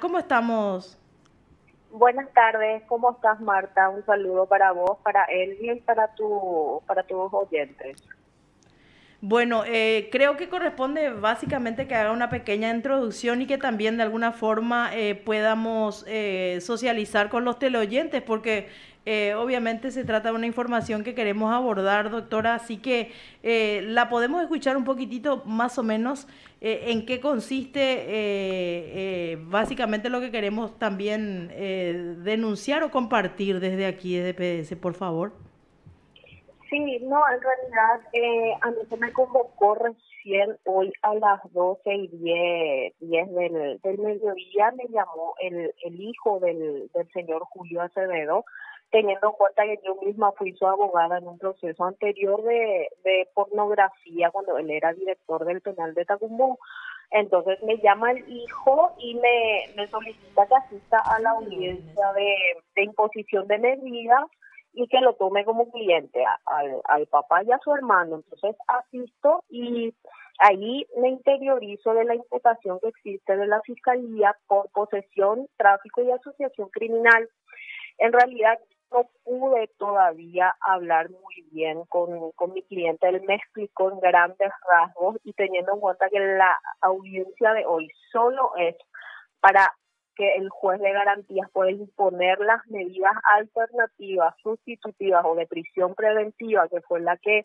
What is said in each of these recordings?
¿cómo estamos? Buenas tardes, ¿cómo estás Marta? Un saludo para vos, para él y para, tu, para tus oyentes. Bueno, eh, creo que corresponde básicamente que haga una pequeña introducción y que también de alguna forma eh, podamos eh, socializar con los teleoyentes, porque obviamente se trata de una información que queremos abordar, doctora, así que la podemos escuchar un poquitito más o menos en qué consiste básicamente lo que queremos también denunciar o compartir desde aquí, desde PDS, por favor. Sí, no, en realidad eh, a mí se me convocó recién hoy a las 12 y 10, 10 del, del mediodía, me llamó el, el hijo del, del señor Julio Acevedo, teniendo en cuenta que yo misma fui su abogada en un proceso anterior de, de pornografía cuando él era director del penal de Tacumbú. Entonces me llama el hijo y me, me solicita que asista a la audiencia de, de imposición de medidas y que lo tome como cliente al, al papá y a su hermano. Entonces asisto y ahí me interiorizo de la imputación que existe de la Fiscalía por posesión, tráfico y asociación criminal. En realidad no pude todavía hablar muy bien con, con mi cliente. Él me explicó en grandes rasgos y teniendo en cuenta que la audiencia de hoy solo es para que el juez de garantías puede imponer las medidas alternativas, sustitutivas o de prisión preventiva, que fue la que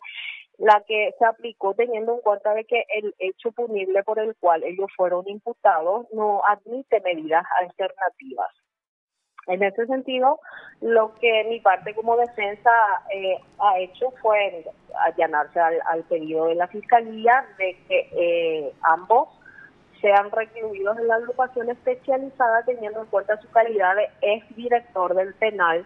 la que se aplicó teniendo en cuenta de que el hecho punible por el cual ellos fueron imputados no admite medidas alternativas. En ese sentido, lo que mi parte como defensa eh, ha hecho fue allanarse al, pedido de la Fiscalía de que eh, ambos sean recluidos en la agrupación especializada teniendo en cuenta su calidad de ex director del penal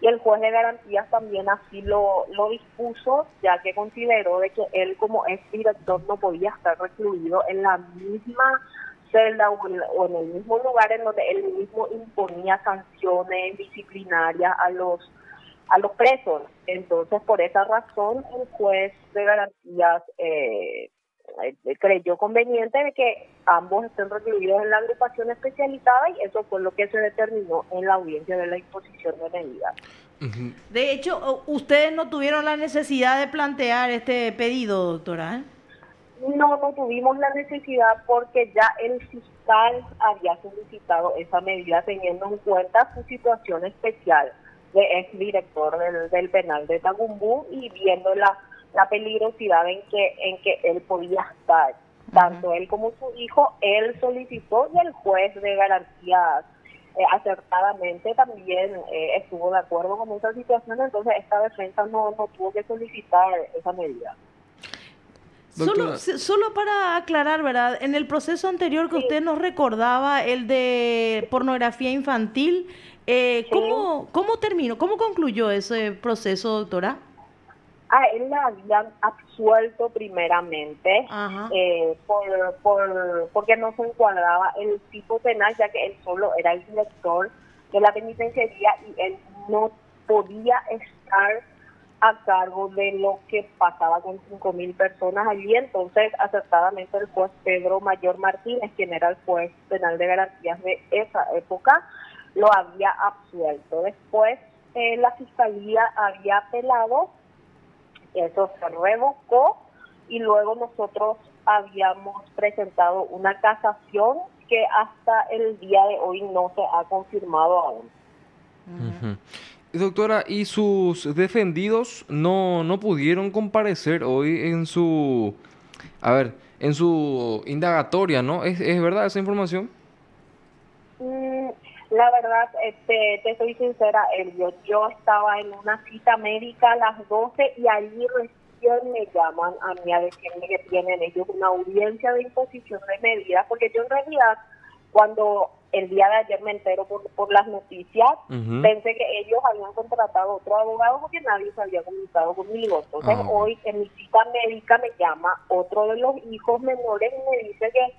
y el juez de garantías también así lo, lo dispuso ya que consideró de que él como ex director no podía estar recluido en la misma celda o en, el mismo lugar en donde él mismo imponía sanciones disciplinarias a los a los presos. Entonces, por esa razón, el juez de garantías eh, eh, creyó conveniente de que ambos estén recluidos en la agrupación especializada y eso fue lo que se determinó en la audiencia de la imposición de medidas. De hecho, ustedes no tuvieron la necesidad de plantear este pedido, doctora. No, no tuvimos la necesidad porque ya el fiscal había solicitado esa medida teniendo en cuenta su situación especial de ex director del, del penal de Tagumbú y viendo la la peligrosidad en que en que él podía estar. Tanto él como su hijo, él solicitó y el juez de garantías eh, acertadamente también eh, estuvo de acuerdo con esa situación, entonces esta defensa no, no tuvo que solicitar esa medida. Solo, solo para aclarar, ¿verdad? En el proceso anterior que usted nos recordaba, el de pornografía infantil, eh, ¿cómo, ¿cómo terminó, cómo concluyó ese proceso, doctora? a él le habían absuelto primeramente eh, por, por, porque no se encuadraba el tipo penal, ya que él solo era el director de la penitenciaría y él no podía estar a cargo de lo que pasaba con cinco mil personas allí. Entonces, acertadamente el juez Pedro Mayor Martínez, quien era el juez penal de garantías de esa época, lo había absuelto. Después, eh, la fiscalía había apelado eso se revocó y luego nosotros habíamos presentado una casación que hasta el día de hoy no se ha confirmado aún. Doctora, ¿y sus defendidos no, no pudieron comparecer hoy en su, a ver, en su indagatoria, ¿no? ¿Es, es verdad esa información? Mm, la verdad, este, te soy sincera, Elio, yo estaba en una cita médica a las 12 y allí recién me llaman a mí a decirme que tienen ellos una audiencia de imposición de medidas, porque yo en realidad, cuando el día de ayer me entero por, por las noticias, pensé que ellos habían contratado otro abogado porque nadie se había comunicado conmigo. Entonces ah, hoy en mi cita médica me llama otro de los hijos menores y me dice que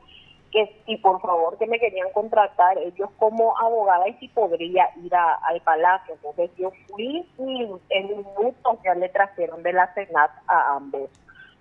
que si por favor que me querían contratar ellos como abogada y si podría ir al palacio. Entonces yo fui y en minutos ya le trajeron de la Senat a ambos.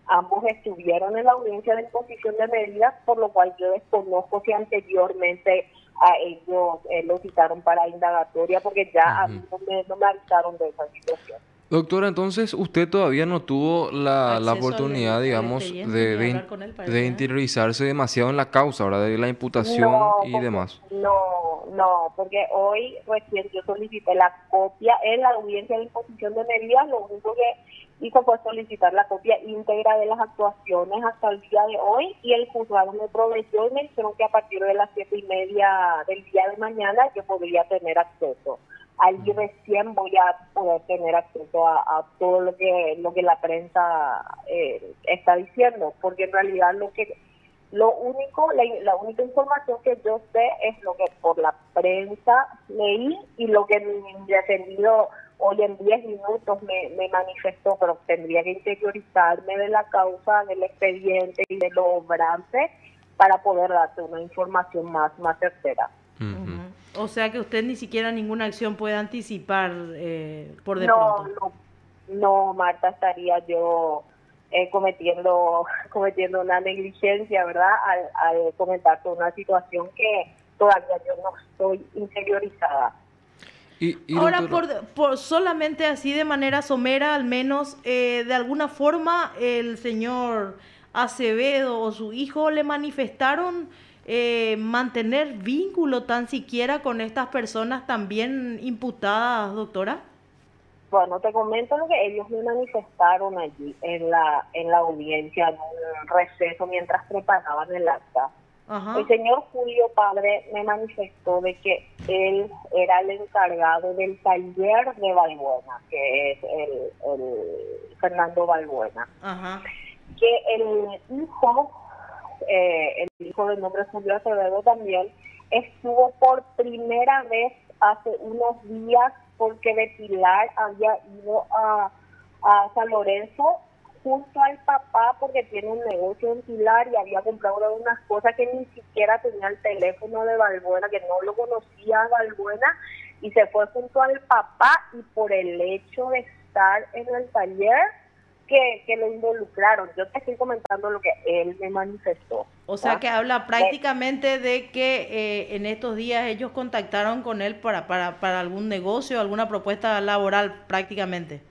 Ambos estuvieron en la audiencia de imposición de medidas, por lo cual yo desconozco si anteriormente a ellos eh, lo citaron para indagatoria porque ya a mí no me, no me avisaron de esa situación. Doctora, entonces usted todavía no tuvo la, la oportunidad, digamos, de, de, interiorizarse demasiado en la causa, ¿verdad? De la imputación y demás. No, no, porque hoy recién yo solicité la copia en la audiencia de imposición de medidas, lo único que hizo fue solicitar la copia íntegra de las actuaciones hasta el día de hoy y el juzgado me proveyó y me dijeron que a partir de las siete y media del día de mañana yo podría tener acceso. Ahí recién voy a poder tener acceso a, todo lo que lo que la prensa eh, está diciendo porque en realidad lo que lo único la, única información que yo sé es lo que por la prensa leí y lo que mi defendido hoy en 10 minutos me, me manifestó pero tendría que interiorizarme de la causa del expediente y de lo obrante para poder darte una información más más certera o sea que usted ni siquiera ninguna acción puede anticipar eh, por de no, No, no, Marta, estaría yo eh, cometiendo cometiendo una negligencia, ¿verdad? Al, al comentarte una situación que todavía yo no estoy interiorizada. Y, Ahora, por, por, solamente así de manera somera, al menos, eh, de alguna forma, el señor Acevedo o su hijo le manifestaron eh, mantener vínculo tan siquiera con estas personas también imputadas, doctora? Bueno, te comento lo que ellos me manifestaron allí en la en la audiencia, en un receso mientras preparaban el acta. El señor Julio Padre me manifestó de que él era el encargado del taller de Valbuena, que es el, Fernando Valbuena. Que el hijo eh, el hijo del nombre Julio Acevedo también, estuvo por primera vez hace unos días porque de Pilar había ido a, a San Lorenzo junto al papá porque tiene un negocio en Pilar y había comprado unas cosas que ni siquiera tenía el teléfono de Valbuena, que no lo conocía Valbuena, y se fue junto al papá y por el hecho de estar en el taller que, que lo involucraron. Yo te estoy comentando lo que él me manifestó. O sea que habla prácticamente de que eh, en estos días ellos contactaron con él para, para, para algún negocio, alguna propuesta laboral prácticamente.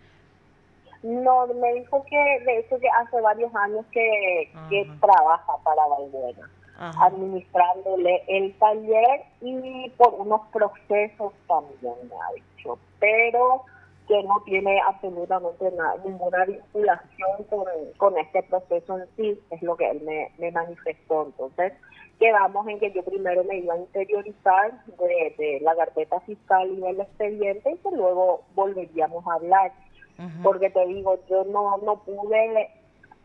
No, me dijo que de hecho que hace varios años que, que trabaja para Valbuena, administrándole el taller y por unos procesos también me ha dicho. Pero que no tiene absolutamente nada, ninguna vinculación con, con este proceso en sí, es lo que él me, me manifestó. Entonces, quedamos en que yo primero me iba a interiorizar de, la carpeta fiscal y del expediente y que luego volveríamos a hablar. Porque te digo, yo no, no pude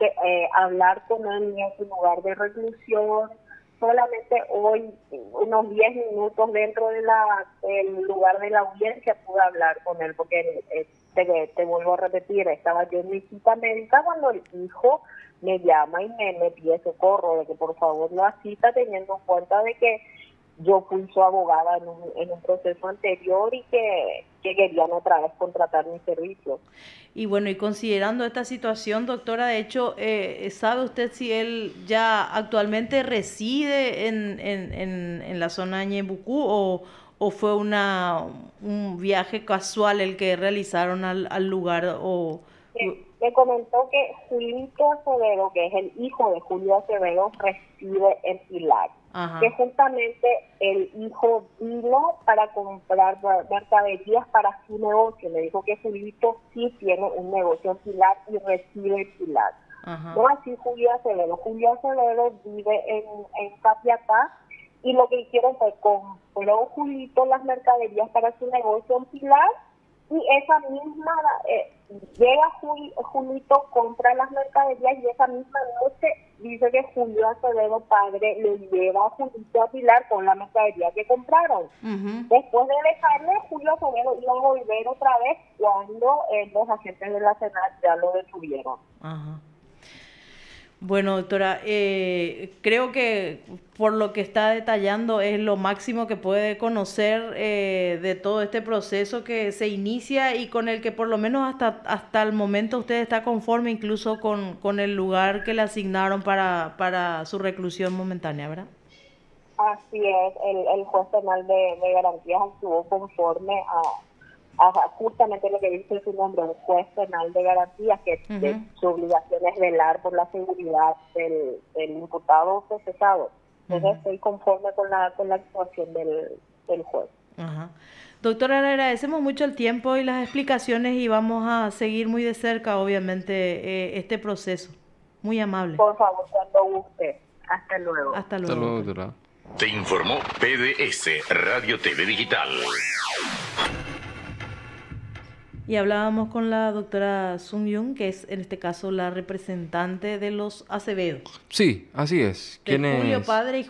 eh, hablar con él ni en su lugar de reclusión, solamente hoy, unos 10 minutos dentro de la, del lugar de la audiencia, pude hablar con él, porque eh, te, te, vuelvo a repetir, estaba yo en mi cita médica cuando el hijo me llama y me, me pide socorro, de que por favor lo asista, teniendo en cuenta de que yo fui su abogada en un, en un proceso anterior y que, que querían otra vez contratar mi servicio. Y bueno, y considerando esta situación, doctora, de hecho, eh, ¿sabe usted si él ya actualmente reside en, en, en, en la zona de Ñebucú o, o fue una, un viaje casual el que realizaron al, al lugar? o me comentó que Julito Acevedo, que es el hijo de Julio Acevedo, reside en Pilar que justamente el hijo vino para comprar mercaderías para su negocio. Me dijo que Julito sí tiene un negocio en Pilar y recibe Pilar. No así Julio Acevedo. Julio Acevedo vive en, en Capiatá y lo que hicieron fue compró Julito las mercaderías para su negocio en Pilar y esa misma, eh, llega Julito, compra las mercaderías y esa misma noche dice que Julio Acevedo padre le lleva a Julito a Pilar con la mercadería que compraron. Después de dejarle, Julio Acevedo iba a volver otra vez cuando eh, los agentes de la Senat ya lo detuvieron. Ajá. Bueno, doctora, eh, creo que por lo que está detallando es lo máximo que puede conocer eh, de todo este proceso que se inicia y con el que por lo menos hasta, hasta el momento usted está conforme incluso con, con el lugar que le asignaron para, para su reclusión momentánea, ¿verdad? Así es, el, el juez penal de, de garantías actuó conforme a, a justamente lo que dice su nombre, un juez penal de garantías, que de- su obligación es velar por la seguridad del, del imputado o procesado. Entonces Ujú. estoy conforme con la, con la actuación del, del juez. Ajá. Doctora, le agradecemos mucho el tiempo y las explicaciones y vamos a seguir muy de cerca, obviamente, eh, este proceso. Muy amable. Por favor, cuando guste. Hasta luego. Hasta Hasta luego. luego, doctora. doctora. Te informó PDS Radio TV Digital. Y hablábamos con la doctora Sun Yung, que es en este caso la representante de los Acevedo. Sí, así es. De ¿Quién Julio es? padre y